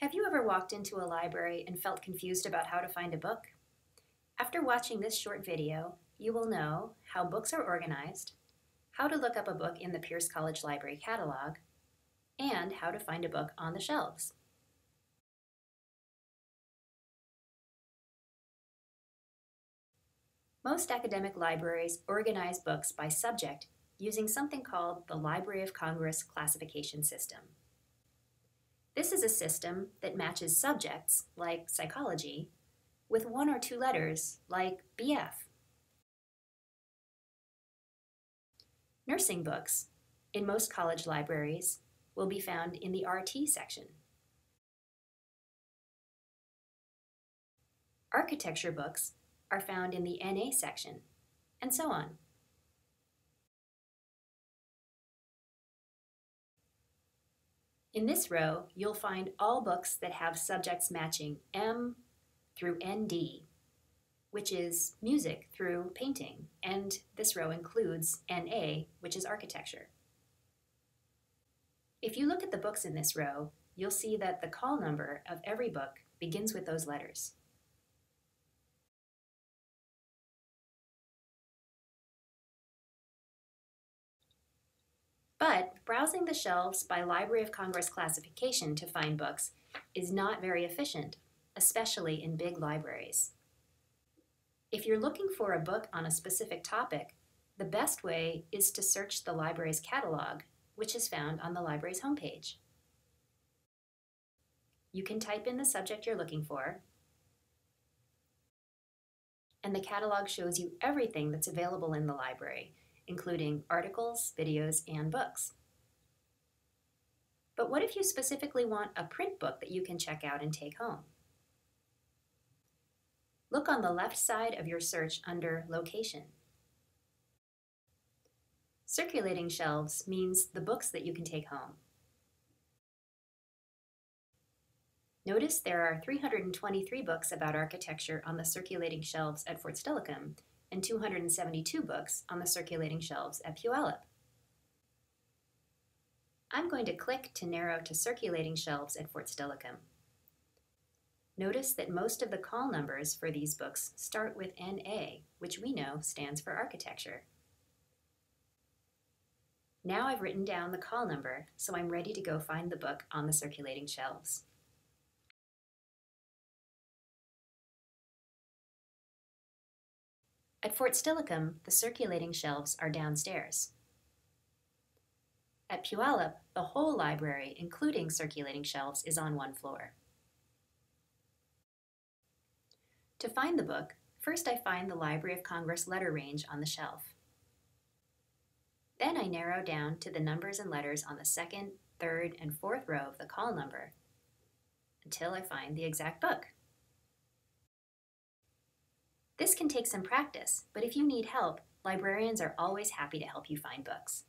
Have you ever walked into a library and felt confused about how to find a book? After watching this short video, you will know how books are organized, how to look up a book in the Pierce College Library catalog, and how to find a book on the shelves. Most academic libraries organize books by subject using something called the Library of Congress classification system. This is a system that matches subjects, like psychology, with one or two letters, like BF. Nursing books, in most college libraries, will be found in the RT section. Architecture books are found in the NA section, and so on. In this row, you'll find all books that have subjects matching M through ND, which is music through painting, and this row includes NA, which is architecture. If you look at the books in this row, you'll see that the call number of every book begins with those letters. But browsing the shelves by Library of Congress classification to find books is not very efficient, especially in big libraries. If you're looking for a book on a specific topic, the best way is to search the library's catalog, which is found on the library's homepage. You can type in the subject you're looking for, and the catalog shows you everything that's available in the library, including articles, videos, and books. But what if you specifically want a print book that you can check out and take home? Look on the left side of your search under Location. Circulating shelves means the books that you can take home. Notice there are 323 books about architecture on the circulating shelves at Fort Steilacoom, and 272 books on the circulating shelves at Puyallup. I'm going to click to narrow to circulating shelves at Fort Steilacoom. Notice that most of the call numbers for these books start with NA, which we know stands for architecture. Now I've written down the call number, so I'm ready to go find the book on the circulating shelves. At Fort Steilacoom, the circulating shelves are downstairs. At Puyallup, the whole library, including circulating shelves, is on one floor. To find the book, first I find the Library of Congress letter range on the shelf. Then I narrow down to the numbers and letters on the second, third, and fourth row of the call number until I find the exact book. This can take some practice, but if you need help, librarians are always happy to help you find books.